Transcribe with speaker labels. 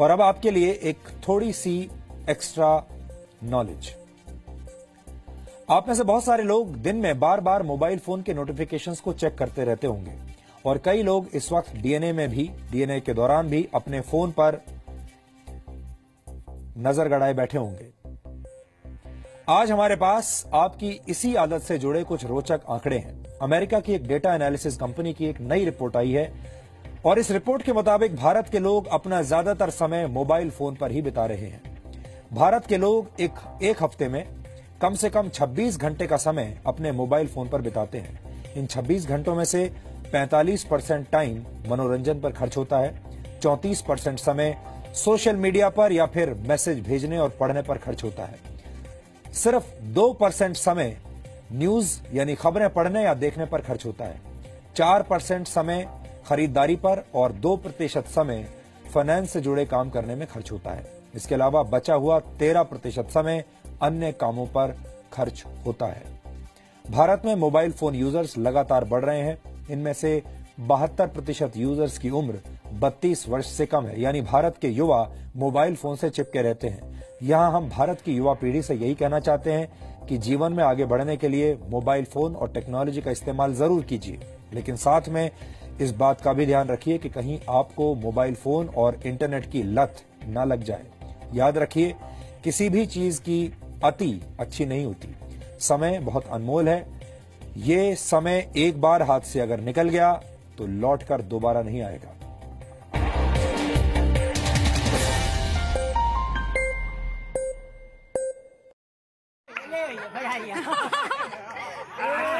Speaker 1: और अब आपके लिए एक थोड़ी सी एक्स्ट्रा नॉलेज आप में से बहुत सारे लोग दिन में बार बार मोबाइल फ़ोन के नोटिफिकेशंस को चेक करते रहते होंगे और कई लोग इस वक्त डीएनए में भी डीएनए के दौरान भी अपने फ़ोन पर नज़र गड़ाए बैठे होंगे। आज हमारे पास आपकी इसी आदत से जुड़े कुछ रोचक आंकड़े हैं। अमेरिका की एक डेटा एनालिसिस कंपनी की एक नई रिपोर्ट आई है और इस रिपोर्ट के मुताबिक भारत के लोग अपना ज़्यादातर समय मोबाइल फ़ोन पर ही बिता रहे हैं। भारत के लोग एक एक हफ़्ते में कम से कम 26 घंटे का समय अपने मोबाइल फ़ोन पर बिताते हैं। इन 26 घंटों में से 45 परसेंट टाइम मनोरंजन पर खर्च होता है 34 परसेंट समय सोशल मीडिया पर या फिर मैसेज भेजने और पढ़ने पर खर्च होता है। सिर्फ़ दो परसेंट समय न्यूज़ यानी खबरें पढ़ने या देखने पर खर्च होता है। चार परसेंट समय खरीदारी पर और दो प्रतिशत समय फाइनेंस से जुड़े काम करने में खर्च होता है। इसके अलावा बचा हुआ तेरह प्रतिशत समय अन्य कामों पर खर्च होता है। भारत में मोबाइल फ़ोन यूज़र्स लगातार बढ़ रहे हैं। इनमें से बहत्तर प्रतिशत यूज़र्स की उम्र 32 वर्ष से कम है। यानी भारत के युवा मोबाइल फ़ोन से चिपके रहते हैं। यहाँ हम भारत की युवा पीढ़ी से यही कहना चाहते हैं कि जीवन में आगे बढ़ने के लिए मोबाइल फ़ोन और टेक्नोलॉजी का इस्तेमाल ज़रूर कीजिए। लेकिन साथ में इस बात का भी ध्यान रखिए कि कहीं आपको मोबाइल फ़ोन और इंटरनेट की लत न लग जाए। याद रखिए, किसी भी चीज़ की अति अच्छी नहीं होती। समय बहुत अनमोल है। ये समय एक बार हाथ से अगर निकल गया तो लौट कर दोबारा नहीं आएगा। 哎呀哈